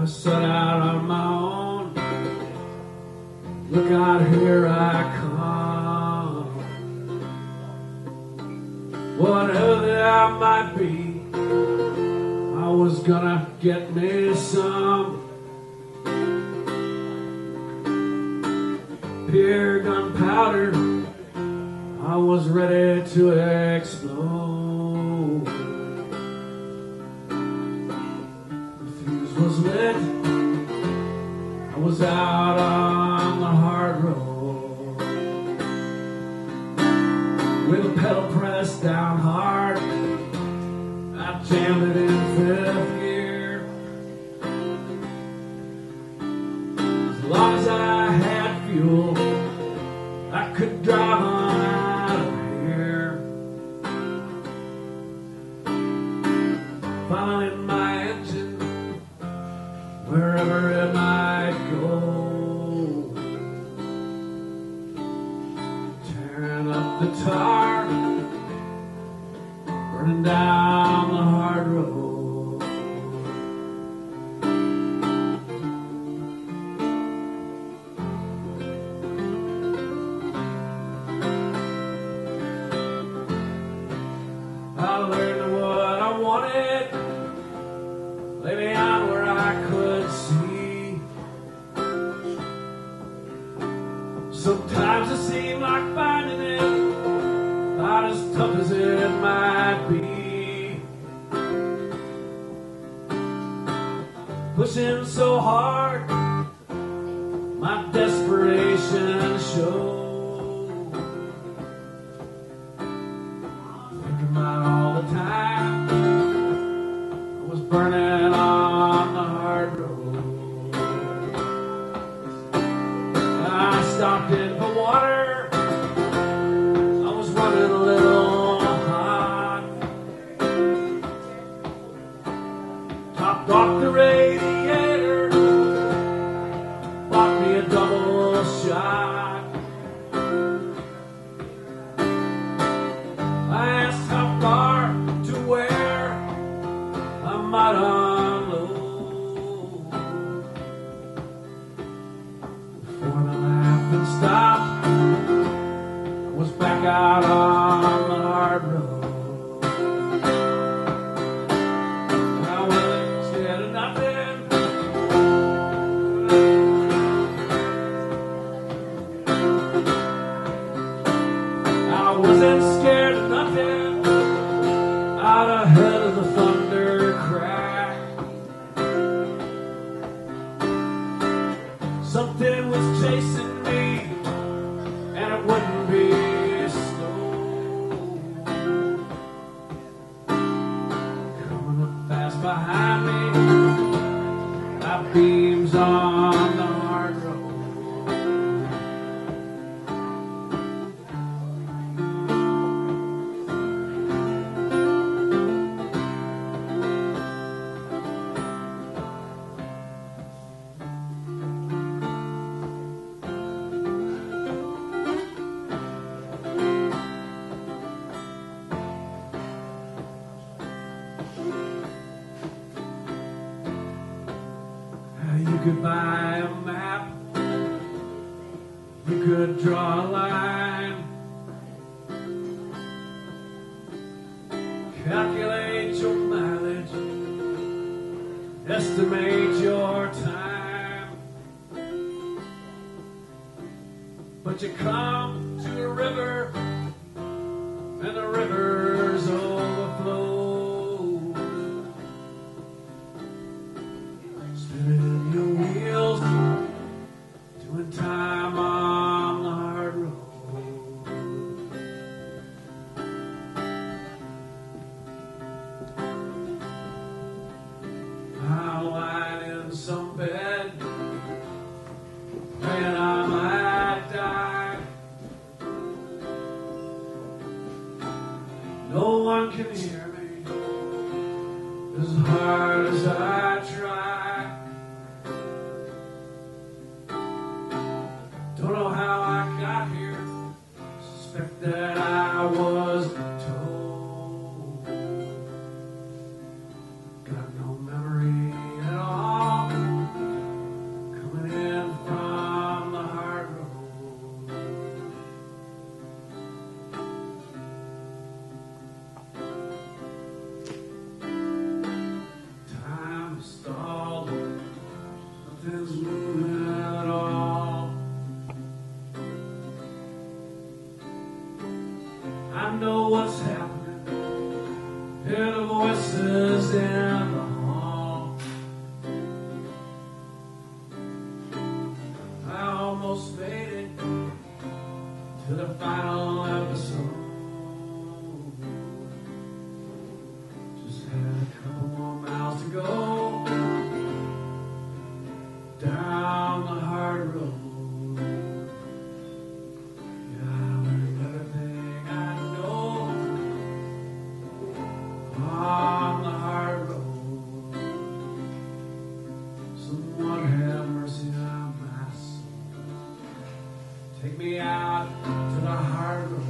I set out on my own. Look out, here I come. Whatever that might be, I was gonna get me some. Pure gunpowder, I was ready to explode. I was out on the hard road. With a pedal pressed down hard, I jammed it in fifth gear. As long as I had fuel, I could drive wherever it might go. Tearing up the tar, burning down the hard road. I learned what I wanted, lay me on where I could see. Sometimes it seemed like finding it not as tough as it might be. Pushing so hard, my desperation showed. Might unload. Before the laughing You could buy a map. You could draw a line. Calculate your mileage. Estimate your time. But you come to a river, and the river's praying I die. No one can hear me as hard as I I know what's happening. Hear the voices in the hall. I almost made it to the final episode. Take me out to the hard road.